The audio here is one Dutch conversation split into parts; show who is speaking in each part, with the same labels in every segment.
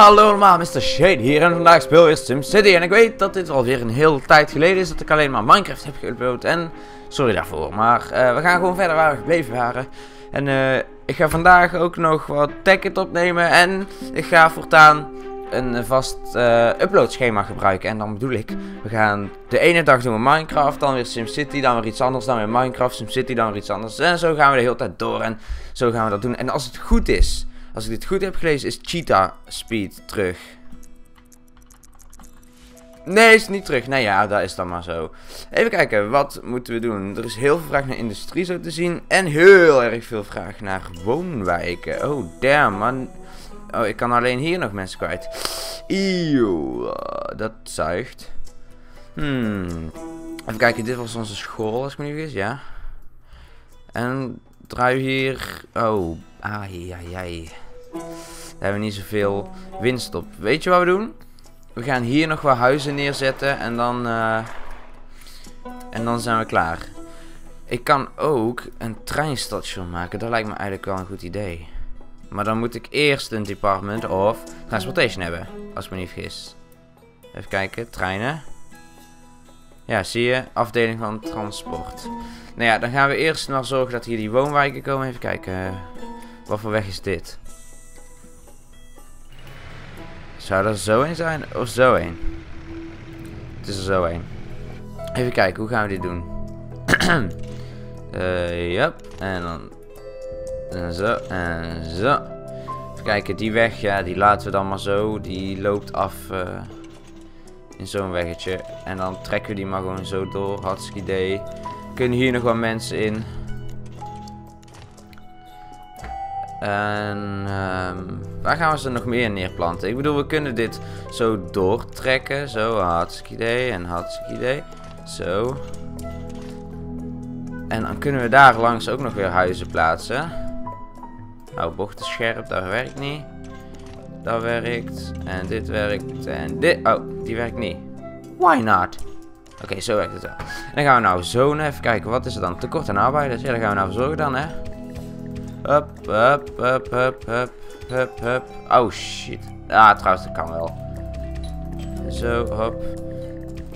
Speaker 1: Hallo allemaal, Mr. Shade hier en vandaag speel je SimCity en ik weet dat dit alweer een hele tijd geleden is dat ik alleen maar Minecraft heb geüpload en sorry daarvoor, maar uh, we gaan gewoon verder waar we gebleven waren. En uh, ik ga vandaag ook nog wat ticket opnemen en ik ga voortaan een vast uh, uploadschema gebruiken en dan bedoel ik, we gaan de ene dag doen we Minecraft, dan weer SimCity, dan weer iets anders, dan weer Minecraft, SimCity, dan weer iets anders en zo gaan we de hele tijd door en zo gaan we dat doen. En als het goed is... Als ik dit goed heb gelezen, is Cheetah Speed terug. Nee, is niet terug. Nee, ja, dat is dan maar zo. Even kijken, wat moeten we doen? Er is heel veel vraag naar industrie zo te zien. En heel erg veel vraag naar woonwijken. Oh, damn, man. Oh, ik kan alleen hier nog mensen kwijt. Eeuw, dat zuigt. Hmm. Even kijken, dit was onze school, als ik me niet vergis, ja. En draai hier... Oh, ai, ai, ai. Daar hebben we niet zoveel winst op. Weet je wat we doen? We gaan hier nog wat huizen neerzetten en dan... Uh, en dan zijn we klaar. Ik kan ook een treinstation maken. Dat lijkt me eigenlijk wel een goed idee. Maar dan moet ik eerst een department of transportation hebben. Als ik me niet vergis. Even kijken, treinen. Ja, zie je? Afdeling van transport. Nou ja, dan gaan we eerst maar zorgen dat hier die woonwijken komen. Even kijken. Wat voor weg is dit? Zou er zo een zijn of zo een? Het is er zo een. Even kijken, hoe gaan we dit doen? uh, yep. En dan... En zo, en zo. Even kijken, die weg, ja, die laten we dan maar zo. Die loopt af uh, in zo'n weggetje. En dan trekken we die maar gewoon zo door. Hartstikke idee. Kunnen hier nog wat mensen in. En um, waar gaan we ze nog meer neerplanten? Ik bedoel, we kunnen dit zo doortrekken. Zo, hartstikke idee en hartstikke idee. Zo. En dan kunnen we daar langs ook nog weer huizen plaatsen. Nou, bochten scherp, dat werkt niet. Dat werkt. En dit werkt. En dit. Oh, die werkt niet. Why not? Oké, zo werkt het wel. En dan gaan we nou zonen. Even kijken, wat is er dan? Tekort aan arbeiders. Ja, daar gaan we nou voor zorgen dan, hè. Hup, hup, hup, hup, hup, hup, hup. Oh, shit. Ah, trouwens, dat kan wel. Zo, hop.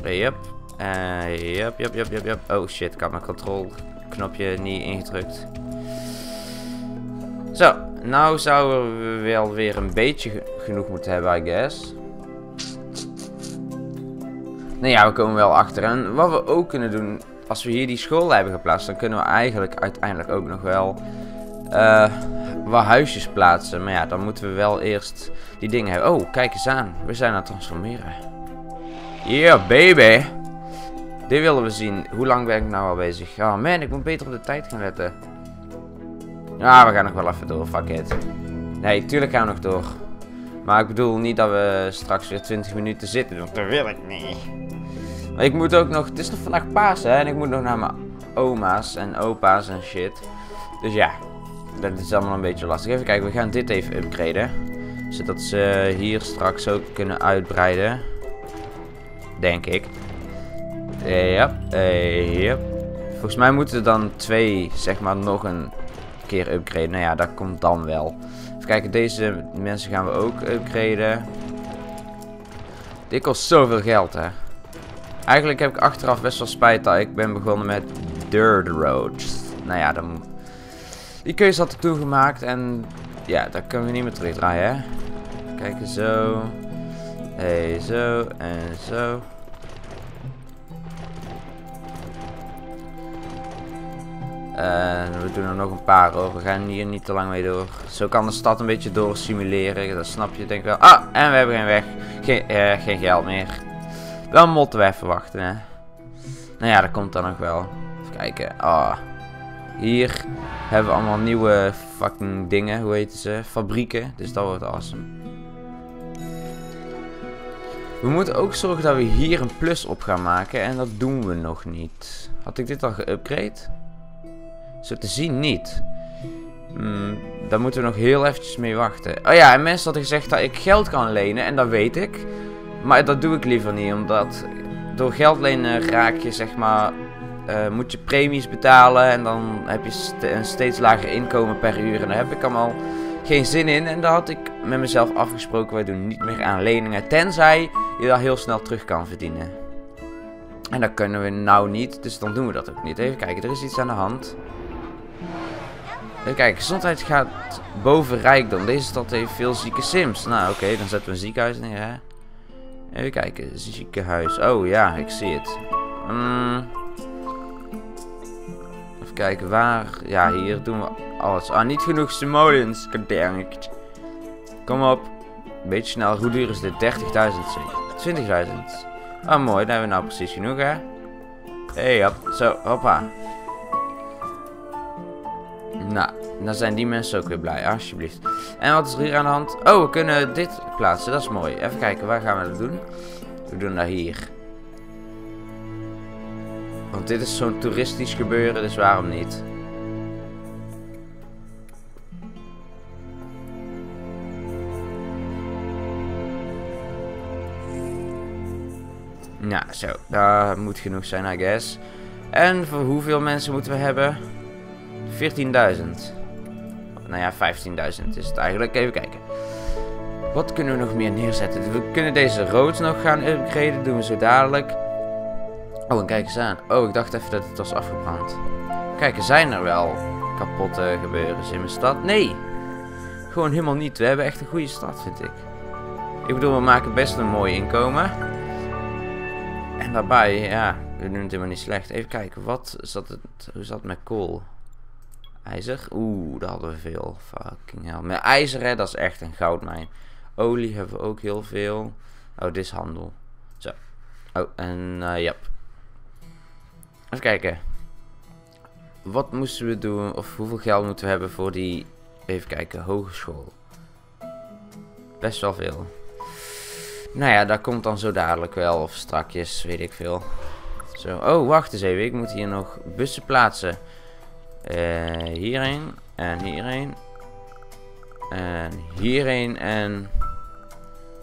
Speaker 1: Yep. Uh, yep, yep, yep, yep, yep. Oh, shit. Ik had mijn control-knopje niet ingedrukt. Zo, nou zouden we wel weer een beetje genoeg moeten hebben, I guess. Nou ja, we komen wel achter. En wat we ook kunnen doen, als we hier die school hebben geplaatst, dan kunnen we eigenlijk uiteindelijk ook nog wel uh, wat huisjes plaatsen. Maar ja, dan moeten we wel eerst die dingen hebben. Oh, kijk eens aan. We zijn aan het transformeren. Yeah, baby. Dit willen we zien. Hoe lang ben ik nou al bezig? Oh man, ik moet beter op de tijd gaan letten. Ja, we gaan nog wel even door. Fuck it. Nee, tuurlijk gaan we nog door. Maar ik bedoel niet dat we straks weer 20 minuten zitten. Want dat wil ik niet. Maar ik moet ook nog... Het is nog vandaag paas, hè. En ik moet nog naar mijn oma's en opa's en shit. Dus ja, dat is allemaal een beetje lastig. Even kijken, we gaan dit even upgraden. Zodat ze hier straks ook kunnen uitbreiden. Denk ik. Ja, ja. Volgens mij moeten er dan twee, zeg maar, nog een keer upgraden. Nou ja, dat komt dan wel. Even kijken, deze mensen gaan we ook upgraden. Dit kost zoveel geld, hè. Eigenlijk heb ik achteraf best wel spijt dat ik ben begonnen met Dirt Roads. Nou ja, dan die keuze had ik toen gemaakt en ja, daar kunnen we niet meer terugdraaien, hè. Kijken, zo. Hey, zo en zo. En we doen er nog een paar hoor. We gaan hier niet te lang mee door. Zo kan de stad een beetje door simuleren. Dat snap je denk ik wel. Ah, en we hebben geen weg. Geen, eh, geen geld meer. Dan moeten we even wachten hè. Nou ja, dat komt dan nog wel. Even kijken. Ah. Hier hebben we allemaal nieuwe fucking dingen, hoe heet ze? Fabrieken. Dus dat wordt awesome. We moeten ook zorgen dat we hier een plus op gaan maken. En dat doen we nog niet. Had ik dit al geüpgrade? Zo te zien niet. Hmm, daar moeten we nog heel eventjes mee wachten. Oh ja, en mensen hadden gezegd dat ik geld kan lenen. En dat weet ik. Maar dat doe ik liever niet. Omdat door geld lenen raak je zeg maar uh, moet je premies betalen en dan heb je een steeds lager inkomen per uur. En daar heb ik allemaal geen zin in. En daar had ik met mezelf afgesproken, wij doen niet meer aan leningen, tenzij je dat heel snel terug kan verdienen. En dat kunnen we nou niet, dus dan doen we dat ook niet. Even kijken, er is iets aan de hand. Kijken, gezondheid gaat boven rijkdom. Deze stad heeft veel zieke sims. Nou oké, dan zetten we een ziekenhuis neer hè. Even kijken, ziekenhuis. Oh ja, ik zie het. Mm. Even kijken, waar... Ja, hier doen we alles. Ah, niet genoeg simoleons, gedankt. Kom op. Beetje snel. Hoe duur is dit? 30.000 20.000. Ah, mooi. Dan hebben we nou precies genoeg, hè. Hé, hey, Zo, hoppa. Nou, dan zijn die mensen ook weer blij, alsjeblieft. En wat is er hier aan de hand? Oh, we kunnen dit plaatsen, dat is mooi. Even kijken, waar gaan we dat doen? We doen dat hier. Want dit is zo'n toeristisch gebeuren, dus waarom niet? Nou, zo. Dat moet genoeg zijn, I guess. En voor hoeveel mensen moeten we hebben? 14.000. Nou ja, 15.000 is het eigenlijk. Even kijken. Wat kunnen we nog meer neerzetten? We kunnen deze roads nog gaan upgraden. Doen we zo dadelijk. Oh, en kijk eens aan. Oh, ik dacht even dat het was afgebrand. Kijk, zijn er wel kapotte gebeuren in mijn stad? Nee. Gewoon helemaal niet. We hebben echt een goede stad, vind ik. Ik bedoel, we maken best een mooi inkomen. En daarbij, ja, we doen het helemaal niet slecht. Even kijken, wat zat het, hoe zat het met kool? IJzer? Oeh, daar hadden we veel. Fucking hell. Met ijzer, hè, dat is echt een goudmijn. Olie hebben we ook heel veel. Oh, dit is handel. Zo. Oh, en uh, ja. Even kijken. Wat moesten we doen, of hoeveel geld moeten we hebben voor die, even kijken, hogeschool? Best wel veel. Nou ja, dat komt dan zo dadelijk wel, of strakjes, weet ik veel. Zo, oh, wacht eens even, ik moet hier nog bussen plaatsen. Uh, hierheen. En hierheen. En hierheen. En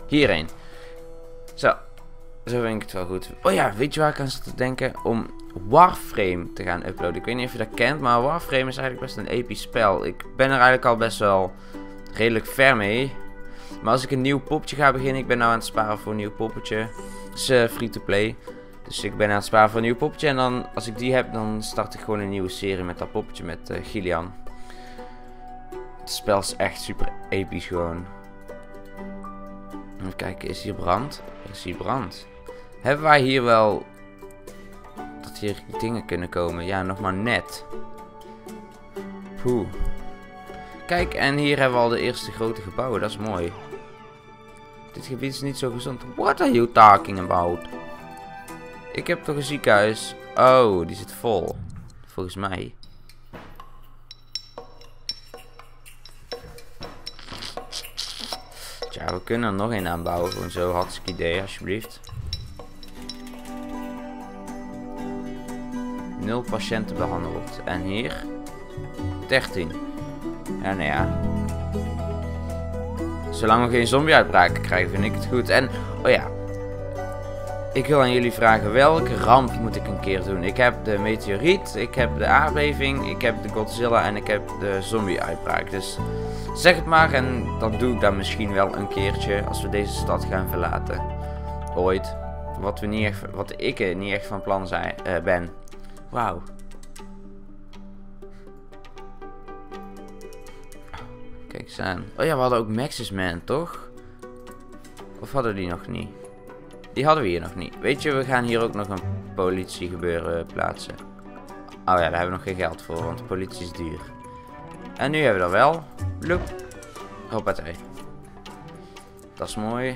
Speaker 1: hierheen. Zo. Zo vind ik het wel goed. Oh ja, weet je waar ik aan zit te denken? Om Warframe te gaan uploaden. Ik weet niet of je dat kent, maar Warframe is eigenlijk best een episch spel. Ik ben er eigenlijk al best wel redelijk ver mee. Maar als ik een nieuw poppetje ga beginnen, ik ben nou aan het sparen voor een nieuw poppetje. Het is uh, free to play. Dus ik ben aan het sparen voor een nieuw poppetje. En dan, als ik die heb, dan start ik gewoon een nieuwe serie met dat poppetje met uh, Gillian. Het spel is echt super episch gewoon. Even kijken, is hier brand? Is hier brand? Hebben wij hier wel... Dat hier dingen kunnen komen? Ja, nog maar net. Poeh. Kijk, en hier hebben we al de eerste grote gebouwen. Dat is mooi. Dit gebied is niet zo gezond. What are you talking about? Ik heb toch een ziekenhuis? Oh, die zit vol. Volgens mij. Tja, we kunnen er nog een aanbouwen. Gewoon zo, hartstikke idee, alsjeblieft. Nul patiënten behandeld. En hier? 13. Ja, nou ja. Zolang we geen zombie-uitbraken krijgen, vind ik het goed. En, oh ja, ik wil aan jullie vragen, welke ramp moet ik een keer doen? Ik heb de meteoriet, ik heb de aardbeving, ik heb de Godzilla en ik heb de zombie-uitbraak. Dus zeg het maar en dan doe ik dat misschien wel een keertje als we deze stad gaan verlaten. Ooit. Wat, we niet echt, wat ik niet echt van plan zijn, uh, ben. Wauw. Kijk eens aan. Oh ja, we hadden ook Maxis Man, toch? Of hadden die nog niet? Die hadden we hier nog niet. Weet je, we gaan hier ook nog een politiegebeuren plaatsen. Oh ja, daar hebben we nog geen geld voor, want politie is duur. En nu hebben we dat wel. Loop. Hoppatee. Dat is mooi.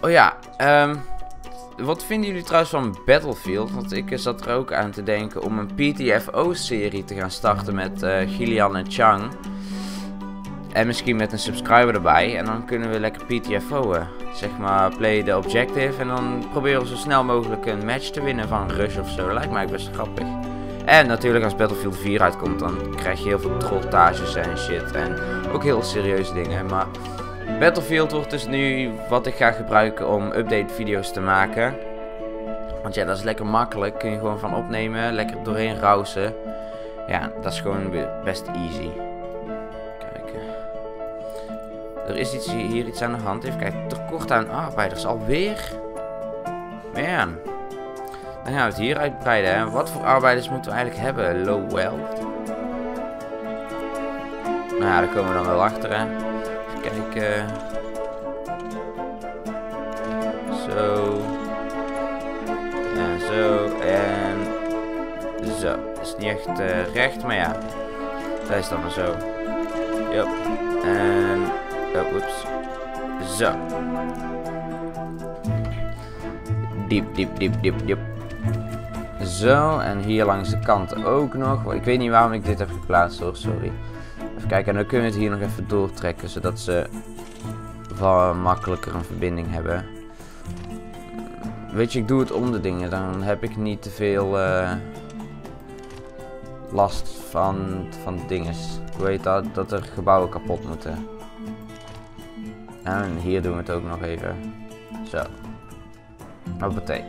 Speaker 1: Oh ja, um, wat vinden jullie trouwens van Battlefield? Want ik zat er ook aan te denken om een PTFO-serie te gaan starten met uh, Gillian en Chang. En misschien met een subscriber erbij. En dan kunnen we lekker PTFO'en. Zeg maar, play the objective. En dan proberen we zo snel mogelijk een match te winnen van Rush of zo. Lijkt mij best grappig. En natuurlijk als Battlefield 4 uitkomt, dan krijg je heel veel trolltages en shit. En ook heel serieuze dingen. Maar Battlefield wordt dus nu wat ik ga gebruiken om update video's te maken. Want ja, dat is lekker makkelijk. Kun je gewoon van opnemen, lekker doorheen rousen. Ja, dat is gewoon best easy. Er is iets, hier iets aan de hand. Even kijken. Tekort aan arbeiders. Alweer? Man. Dan gaan we het hier uitbreiden. Hè. Wat voor arbeiders moeten we eigenlijk hebben? Low wealth. Nou daar komen we dan wel achter. Hè. Even kijken. Zo. En zo. En zo. Dat is niet echt uh, recht, maar ja. Dat is dan maar zo. Yep. En... Zo. Diep, diep, diep, diep, diep. Zo, en hier langs de kant ook nog. Ik weet niet waarom ik dit heb geplaatst hoor, sorry. Even kijken, en dan kunnen we het hier nog even doortrekken, zodat ze wat makkelijker een verbinding hebben. Weet je, ik doe het om de dingen, dan heb ik niet te veel uh, last van, van dingen. Ik weet dat, dat er gebouwen kapot moeten. En hier doen we het ook nog even. Zo. Hoppatee.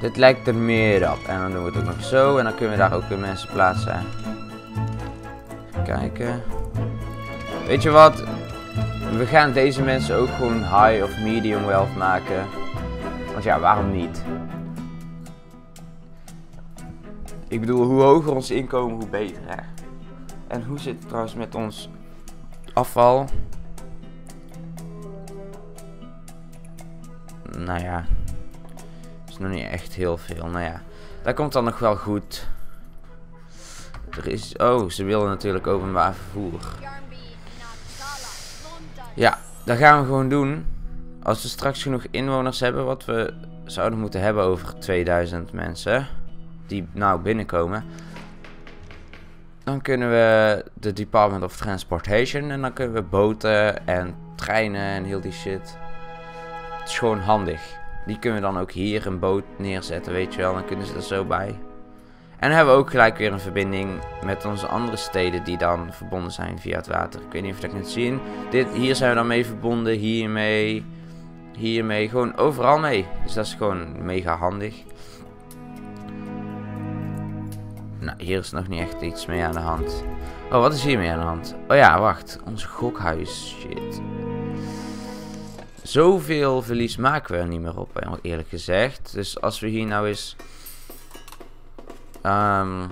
Speaker 1: Dit lijkt er meer op. En dan doen we het ook nog zo. En dan kunnen we daar ook weer mensen plaatsen. Even kijken. Weet je wat? We gaan deze mensen ook gewoon high of medium wealth maken. Want ja, waarom niet? Ik bedoel, hoe hoger ons inkomen, hoe beter. Hè? En hoe zit het trouwens met ons afval? Nou ja, is nog niet echt heel veel. Nou ja, dat komt dan nog wel goed. Er is, oh, ze willen natuurlijk openbaar vervoer. Ja, dat gaan we gewoon doen. Als we straks genoeg inwoners hebben, wat we zouden moeten hebben over 2000 mensen die nou binnenkomen, dan kunnen we de Department of Transportation en dan kunnen we boten en treinen en heel die shit. Is gewoon handig. Die kunnen we dan ook hier een boot neerzetten, weet je wel. Dan kunnen ze er zo bij. En dan hebben we ook gelijk weer een verbinding met onze andere steden die dan verbonden zijn via het water. Ik weet niet of je dat kunt zien. Dit, hier zijn we dan mee verbonden, hiermee, hiermee, gewoon overal mee. Dus dat is gewoon mega handig. Nou, hier is nog niet echt iets mee aan de hand. Oh, wat is hier mee aan de hand? Oh ja, wacht. Ons gokhuis. Shit. Zoveel verlies maken we er niet meer op, eerlijk gezegd. Dus als we hier nou eens... Um,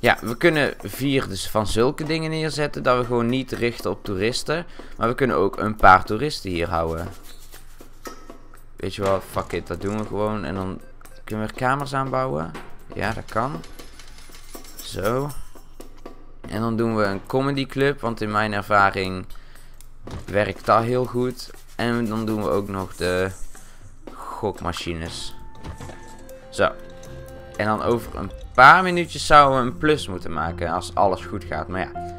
Speaker 1: ja, we kunnen vier dus van zulke dingen neerzetten. Dat we gewoon niet richten op toeristen. Maar we kunnen ook een paar toeristen hier houden. Weet je wat, fuck it, dat doen we gewoon. En dan kunnen we er kamers aanbouwen. Ja, dat kan. Zo. En dan doen we een comedy club, want in mijn ervaring werkt dat heel goed. En dan doen we ook nog de gokmachines. Zo. En dan over een paar minuutjes zouden we een plus moeten maken als alles goed gaat. Maar ja.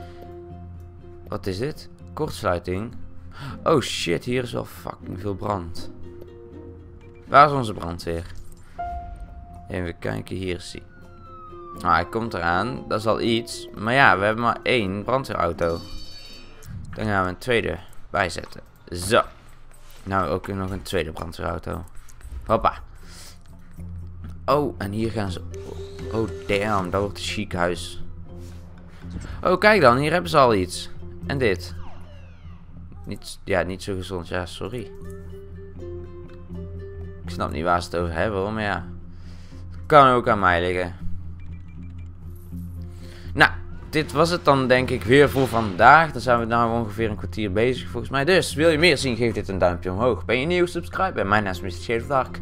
Speaker 1: Wat is dit? Kortsluiting. Oh shit, hier is wel fucking veel brand. Waar is onze brandweer? Even kijken, hier hij. Nou, hij komt eraan. Dat is al iets. Maar ja, we hebben maar één brandweerauto. Dan gaan we een tweede bijzetten. Zo. Nou, ook nog een tweede brandweerauto. Hoppa. Oh, en hier gaan ze... Oh, damn. Dat wordt een chic huis. Oh, kijk dan. Hier hebben ze al iets. En dit. Niet, ja, niet zo gezond. Ja, sorry. Ik snap niet waar ze het over hebben, maar ja. Kan ook aan mij liggen. Nou, dit was het dan denk ik weer voor vandaag. Dan zijn we nou ongeveer een kwartier bezig volgens mij. Dus wil je meer zien, geef dit een duimpje omhoog. Ben je nieuw, subscribe. En mijn naam is Mr. Shade Dark.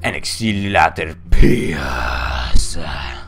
Speaker 1: En ik zie jullie later. Peace.